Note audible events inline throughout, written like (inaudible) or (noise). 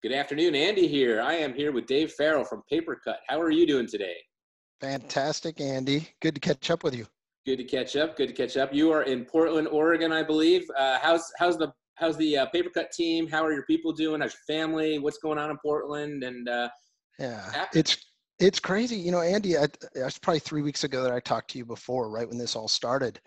Good afternoon, Andy here. I am here with Dave Farrell from Papercut. How are you doing today? Fantastic, Andy. Good to catch up with you. Good to catch up. Good to catch up. You are in Portland, Oregon, I believe. Uh, how's how's the how's the uh, Papercut team? How are your people doing? How's your family? What's going on in Portland? And uh, yeah, it's it's crazy. You know, Andy, I, was probably three weeks ago that I talked to you before, right when this all started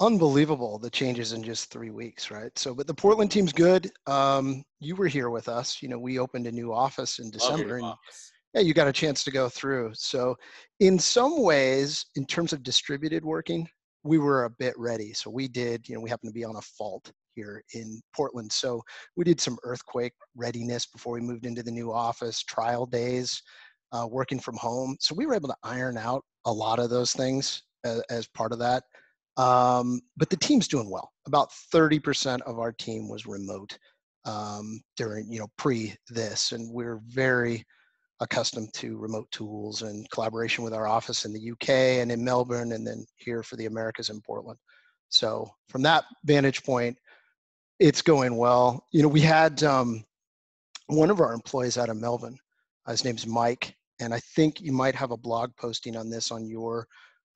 unbelievable the changes in just three weeks, right? So, but the Portland team's good. Um, you were here with us. You know, we opened a new office in December, and office. yeah, you got a chance to go through. So, in some ways, in terms of distributed working, we were a bit ready. So we did. You know, we happened to be on a fault here in Portland, so we did some earthquake readiness before we moved into the new office. Trial days. Uh, working from home. So we were able to iron out a lot of those things as, as part of that. Um, but the team's doing well. About 30% of our team was remote um, during, you know, pre this, and we're very accustomed to remote tools and collaboration with our office in the UK and in Melbourne, and then here for the Americas in Portland. So from that vantage point, it's going well. You know, we had um, one of our employees out of Melbourne. Uh, his name's Mike, and I think you might have a blog posting on this on your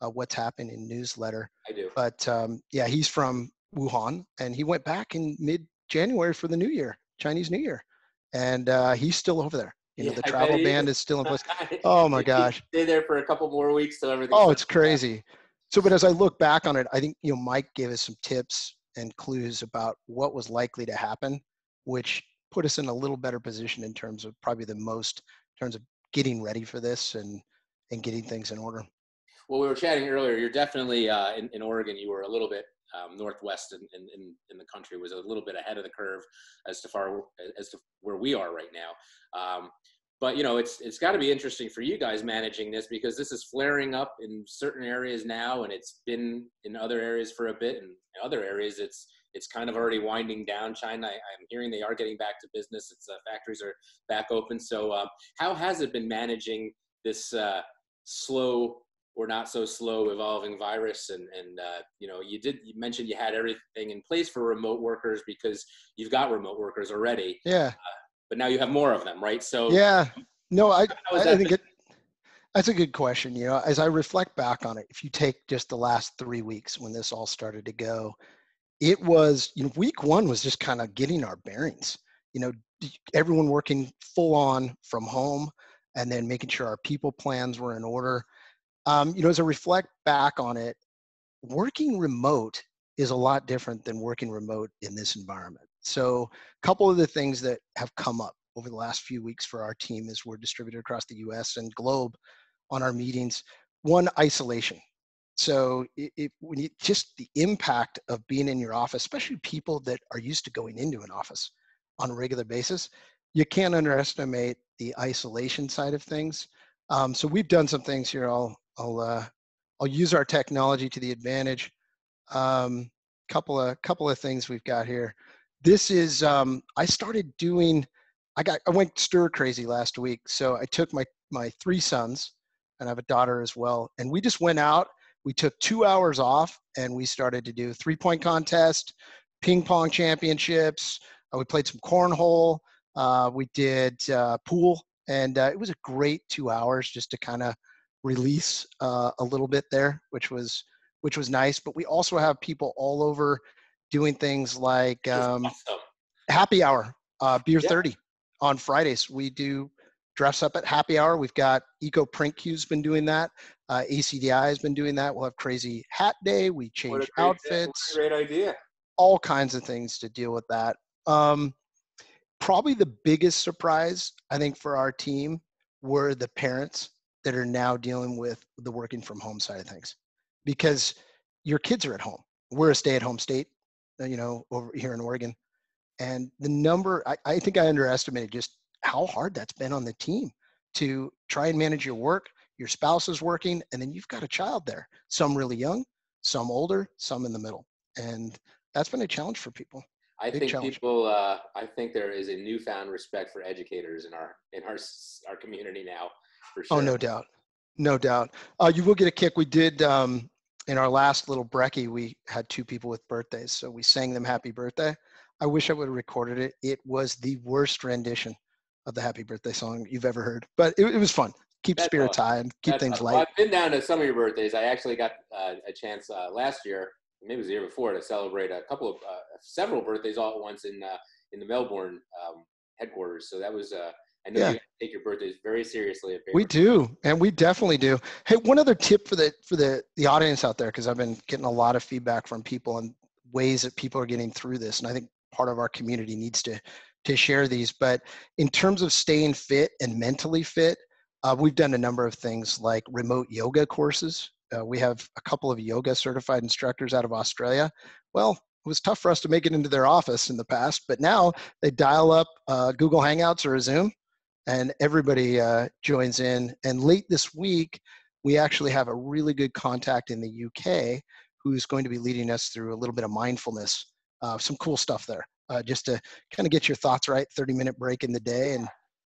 uh, what's happening in newsletter. I do. But um, yeah, he's from Wuhan, and he went back in mid-January for the New Year, Chinese New Year, and uh, he's still over there. You know, yeah, the travel ban is still in place. (laughs) Oh my gosh! Stay there for a couple more weeks till everything. Oh, it's crazy. So, but as I look back on it, I think you know Mike gave us some tips and clues about what was likely to happen, which put us in a little better position in terms of probably the most in terms of getting ready for this and and getting things in order well, we were chatting earlier. You're definitely uh, in, in Oregon. You were a little bit um, northwest in, in, in, the country was a little bit ahead of the curve as to far as to where we are right now. Um, but you know, it's it's got to be interesting for you guys managing this because this is flaring up in certain areas now, and it's been in other areas for a bit, and in other areas it's it's kind of already winding down. China, I, am hearing they are getting back to business. Its uh, factories are back open. So, uh, how has it been managing this uh, slow or not so slow evolving virus and and uh, you know you did you mentioned you had everything in place for remote workers because you've got remote workers already. Yeah. Uh, but now you have more of them right? So yeah. No i i think it that's a good question you know as i reflect back on it if you take just the last three weeks when this all started to go it was you know week one was just kind of getting our bearings you know everyone working full on from home and then making sure our people plans were in order um, you know, as I reflect back on it, working remote is a lot different than working remote in this environment. So, a couple of the things that have come up over the last few weeks for our team as we're distributed across the US and globe on our meetings. One, isolation. So, it, it, you, just the impact of being in your office, especially people that are used to going into an office on a regular basis, you can't underestimate the isolation side of things. Um, so we've done some things here. I'll I'll uh, I'll use our technology to the advantage. Um, couple of couple of things we've got here. This is um, I started doing. I got I went stir crazy last week, so I took my my three sons and I have a daughter as well, and we just went out. We took two hours off and we started to do three point contest, ping pong championships. Uh, we played some cornhole. Uh, we did uh, pool, and uh, it was a great two hours just to kind of release uh, a little bit there, which was which was nice. But we also have people all over doing things like um, awesome. happy hour, uh, beer yeah. thirty on Fridays. We do dress up at happy hour. We've got EcoPrintQ's been doing that. Uh, ACDI has been doing that. We'll have crazy hat day. We change outfits. Great idea. All kinds of things to deal with that. Um, probably the biggest surprise I think for our team were the parents that are now dealing with the working from home side of things because your kids are at home. We're a stay at home state, uh, you know, over here in Oregon. And the number, I, I think I underestimated just how hard that's been on the team to try and manage your work. Your spouse is working, and then you've got a child there, some really young, some older, some in the middle. And that's been a challenge for people. I Big think challenge. people. Uh, I think there is a newfound respect for educators in our in our our community now for sure. Oh, no doubt. No doubt. Uh, you will get a kick. We did um, in our last little brekkie, we had two people with birthdays. So we sang them happy birthday. I wish I would have recorded it. It was the worst rendition of the happy birthday song you've ever heard. But it, it was fun. Keep That's spirits awesome. high and keep That's things awesome. light. Well, I've been down to some of your birthdays. I actually got uh, a chance uh, last year, maybe it was the year before, to celebrate a couple of uh, several birthdays all at once in uh, in the Melbourne um, headquarters. So that was uh, I know yeah. you take your birthdays very seriously. we do, and we definitely do. Hey, one other tip for the for the the audience out there, because I've been getting a lot of feedback from people and ways that people are getting through this, and I think part of our community needs to to share these. But in terms of staying fit and mentally fit, uh, we've done a number of things like remote yoga courses. Uh, we have a couple of yoga certified instructors out of Australia. Well, it was tough for us to make it into their office in the past, but now they dial up uh, Google Hangouts or a Zoom and everybody uh, joins in. And late this week, we actually have a really good contact in the UK who's going to be leading us through a little bit of mindfulness, uh, some cool stuff there, uh, just to kind of get your thoughts right, 30 minute break in the day and,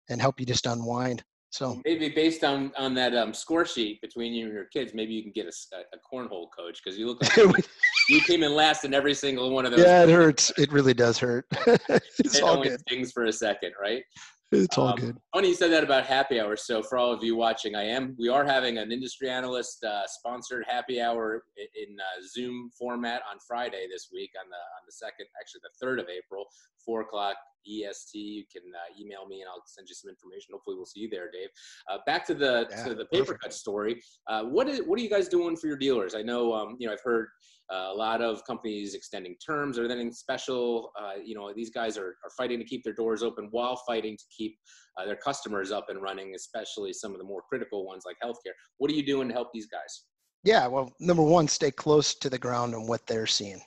and help you just unwind. So maybe based on on that um, score sheet between you and your kids, maybe you can get a, a cornhole coach because you look like (laughs) you came in last in every single one of those. Yeah, it hurts. It really does hurt. (laughs) it's it all good. Things for a second, right? It's all um, good. Funny you said that about happy hour. So for all of you watching, I am. We are having an industry analyst uh, sponsored happy hour in uh, Zoom format on Friday this week on the on the second, actually the third of April, four o'clock EST. You can uh, email me and I'll send you some information. Hopefully, we'll see you there, Dave. Uh, back to the yeah, to the PaperCut story. Uh, what is what are you guys doing for your dealers? I know um, you know I've heard uh, a lot of companies extending terms or anything special. Uh, you know these guys are are fighting to keep their doors open while fighting to keep uh, their customers up and running, especially some of the more critical ones like healthcare. What are you doing to help these guys? Yeah, well, number one, stay close to the ground on what they're seeing.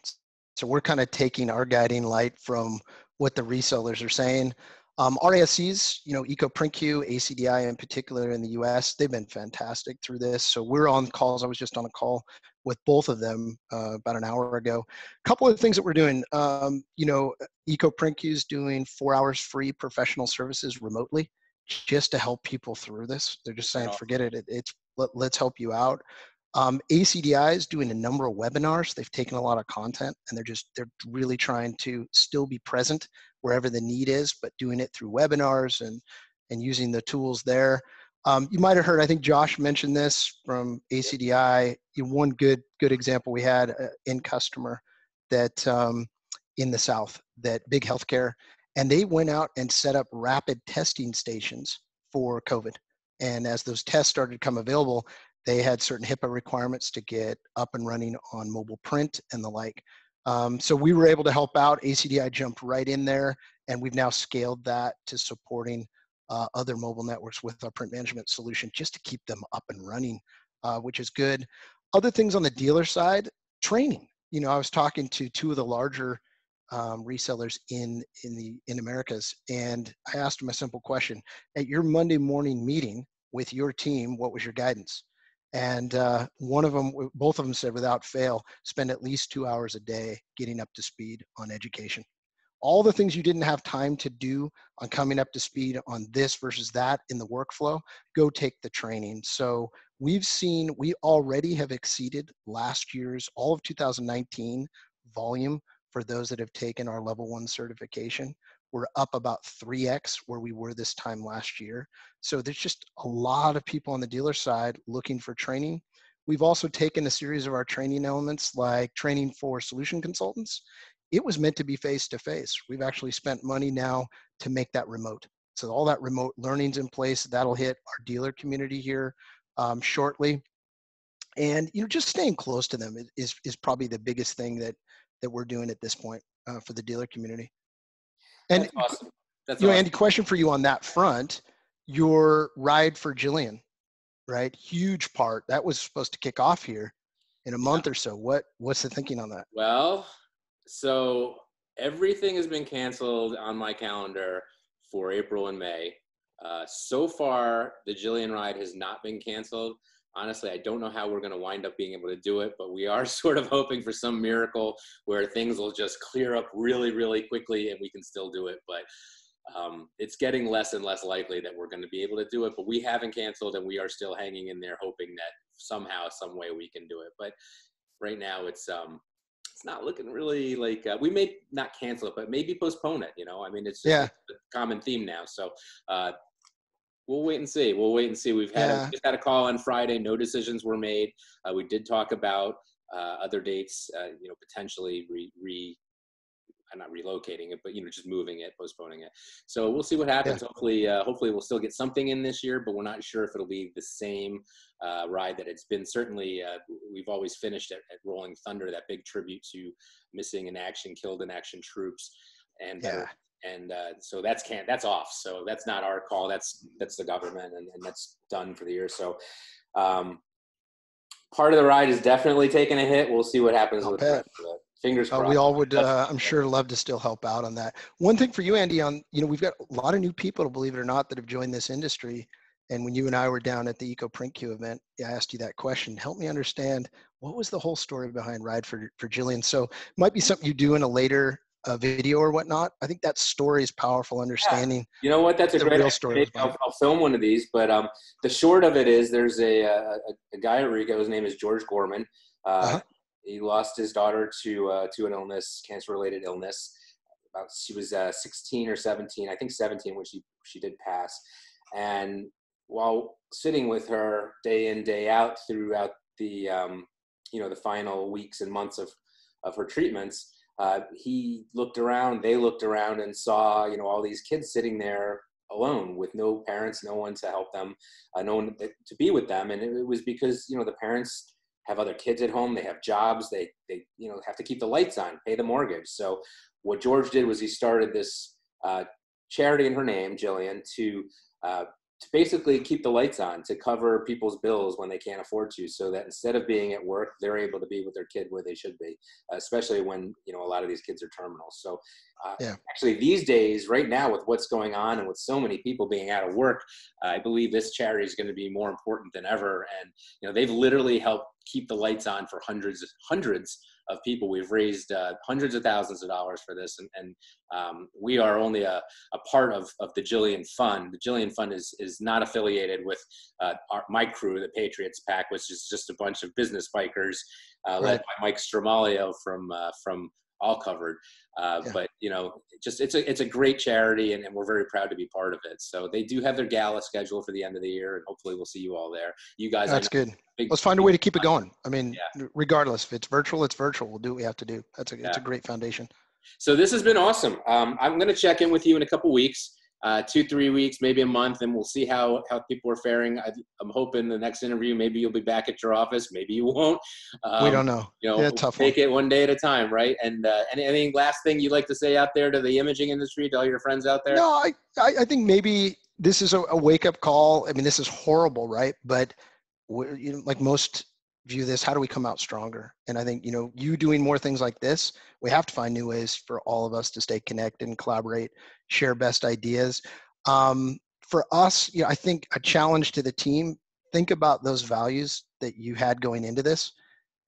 So we're kind of taking our guiding light from what the resellers are saying. Um, RASCs, you know, EcoPrintQ, ACDI in particular in the US, they've been fantastic through this. So we're on calls. I was just on a call with both of them uh, about an hour ago. A couple of things that we're doing, um, you know, EcoPrintQ is doing four hours free professional services remotely just to help people through this. They're just saying, forget it. it it's let, us help you out. Um, ACDI is doing a number of webinars. They've taken a lot of content and they're just they're really trying to still be present wherever the need is, but doing it through webinars and and using the tools there. Um, you might have heard. I think Josh mentioned this from ACDI. One good good example we had uh, in customer that um, in the South that big healthcare, and they went out and set up rapid testing stations for COVID. And as those tests started to come available, they had certain HIPAA requirements to get up and running on mobile print and the like. Um, so we were able to help out. ACDI jumped right in there, and we've now scaled that to supporting uh, other mobile networks with our print management solution just to keep them up and running, uh, which is good. Other things on the dealer side, training. You know, I was talking to two of the larger um, resellers in in the in Americas, and I asked them a simple question: At your Monday morning meeting with your team, what was your guidance? And uh, one of them both of them said without fail spend at least two hours a day getting up to speed on education. All the things you didn't have time to do on coming up to speed on this versus that in the workflow go take the training. So we've seen we already have exceeded last year's all of 2019 volume for those that have taken our level one certification we're up about 3x where we were this time last year. So there's just a lot of people on the dealer side looking for training. We've also taken a series of our training elements like training for solution consultants. It was meant to be face to face. We've actually spent money now to make that remote. So all that remote learning's in place. That'll hit our dealer community here um, shortly. And you know, just staying close to them is is probably the biggest thing that that we're doing at this point uh, for the dealer community. And That's awesome. That's you know. Andy, question for you on that front. Your ride for Jillian, right? Huge part. That was supposed to kick off here in a month yeah. or so. What what's the thinking on that? Well, so everything has been canceled on my calendar for April and May. Uh, so far, the Jillian ride has not been canceled honestly, I don't know how we're going to wind up being able to do it, but we are (laughs) sort of hoping for some miracle where things will just clear up really, really quickly and we can still do it. But um, it's getting less and less likely that we're going to be able to do it. But we haven't canceled and we are still hanging in there, hoping that somehow, some way we can do it. But right now, it's um, it's not looking really like uh, we may not cancel it, but maybe postpone it. You know, I mean, it's just, yeah. common theme now. So uh, we'll wait and see. We'll wait and see. We've had yeah. a, just had a call on Friday. No decisions were made. Uh, we did talk about uh, other dates. Uh, you know, potentially re, re I'm not relocating it, but you know, just moving it, postponing it. So we'll see what happens. Yeah. Hopefully, uh, hopefully we'll still get something in this year, but we're not sure if it'll be the same uh, ride that it's been. Certainly, uh, we've always finished at, at, Rolling Thunder, that big tribute to missing in action, killed in action troops, and uh, yeah. And uh, so that's can't that's off. So that's not our call. That's that's the government, and, and that's done for the year. So. Um, part of the ride is definitely taking a hit. We'll see what happens I'll with bet. it fingers crossed. Uh, we all would, uh, I'm sure, love to still help out on that. One thing for you, Andy, on you know, we've got a lot of new people, believe it or not, that have joined this industry. And when you and I were down at the EcoPrintQ event, I asked you that question. Help me understand what was the whole story behind Ride for for Jillian. So it might be something you do in a later uh, video or whatnot. I think that story is powerful. Understanding. Yeah. You know what? That's a great real story. I'll, I'll, film one of these, but um, the short of it is, there's a, a, a guy at Riga. His name is George Gorman. Uh, uh-huh he lost his daughter to uh, to an illness, cancer related illness. About she was uh, 16 or 17, I think 17 when she she did pass. And while sitting with her day in day out throughout the um, you know the final weeks and months of of her treatments, uh, he looked around. They looked around and saw you know all these kids sitting there alone with no parents, no one to help them, uh, no one to be with them. And it was because you know the parents have other kids at home, they have jobs, they they you know have to keep the lights on, pay the mortgage. So what George did was he started this uh, charity in her name, Jillian, to uh, to basically keep the lights on to cover people's bills when they can't afford to so that instead of being at work they're able to be with their kid where they should be especially when you know a lot of these kids are terminal so uh, yeah. actually these days right now with what's going on and with so many people being out of work uh, i believe this charity is going to be more important than ever and you know they've literally helped keep the lights on for hundreds hundreds of people. We've raised uh, hundreds of thousands of dollars for this, and, and um, we are only a, a part of, of the Jillian Fund. The Jillian Fund is, is not affiliated with uh, our, my crew, the Patriots Pack, which is just a bunch of business bikers uh, right. led by Mike Stramaglio from, uh, from all covered. Uh, yeah. But you know, just it's a it's a great charity, and, and, we're very proud to be part of it. So they do have their gala schedule for the end of the year, and hopefully we'll see you all there. You guys, that's good. Big, Let's find a way to keep it going. I mean, yeah. regardless if it's virtual, it's virtual. We'll do what we have to do. That's a yeah. it's a great foundation. So this has been awesome. Um, I'm going to check in with you in a couple weeks uh, two, three weeks, maybe a month, and we'll see how, how people are faring. I, am hoping the next interview, maybe you'll be back at your office, maybe you won't. Um, we don't know. You know, yeah, tough take one. it one day at a time, right? And uh, anything last thing you'd like to say out there to the imaging industry, to all your friends out there? No, I, I I think maybe this is a, a wake up call. I mean, this is horrible, right? But you know, like most view this how do we come out stronger? And i think you know you doing more things like this we have to find new ways for all of us to stay connected and collaborate share best ideas. Um, for us you know i think a challenge to the team think about those values that you had going into this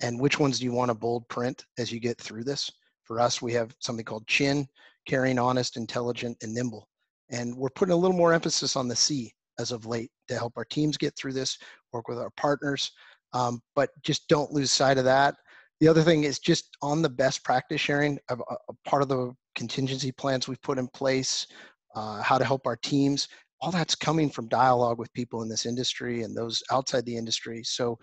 and which ones do you want to bold print as you get through this? For us we have something called chin caring honest intelligent and nimble. And we're putting a little more emphasis on the c as of late to help our teams get through this work with our partners um, but just don't lose sight of that. The other thing is just on the best practice sharing, a, a part of the contingency plans we've put in place, uh, how to help our teams, all that's coming from dialogue with people in this industry and those outside the industry. So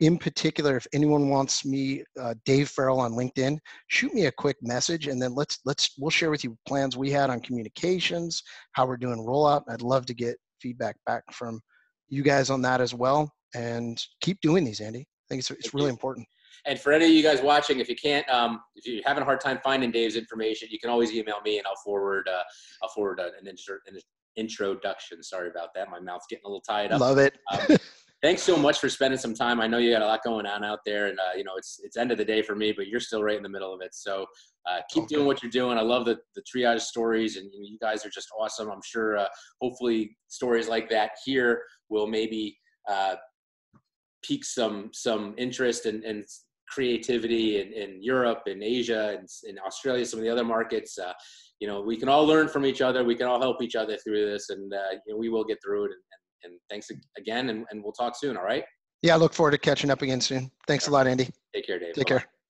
in particular, if anyone wants me, uh, Dave Farrell on LinkedIn, shoot me a quick message, and then let's let's we'll share with you plans we had on communications, how we're doing rollout. I'd love to get feedback back from you guys on that as well and keep doing these, Andy. I think it's, it's really important. And for any of you guys watching, if you can't, um, if you're having a hard time finding Dave's information, you can always email me and I'll forward, uh, I'll forward an, intro, an introduction. Sorry about that. My mouth's getting a little tied up. Love it. um, (laughs) thanks so much for spending some time. I know you got a lot going on out there, and uh, you know it's it's end of the day for me, but you're still right in the middle of it. So uh, keep okay. doing what you're doing. I love the the triage stories, and you guys are just awesome. I'm sure, uh, hopefully, stories like that here will maybe uh, pique some some interest and, and creativity in, in Europe and Asia and in Australia, some of the other markets. Uh, you know, we can all learn from each other. We can all help each other through this, and uh, you know, we will get through it. And, and, thanks again, and, and we'll talk soon. All right. Yeah, I look forward to catching up again soon. Thanks a lot, Andy. Take care, Dave. Take Bye-bye. care.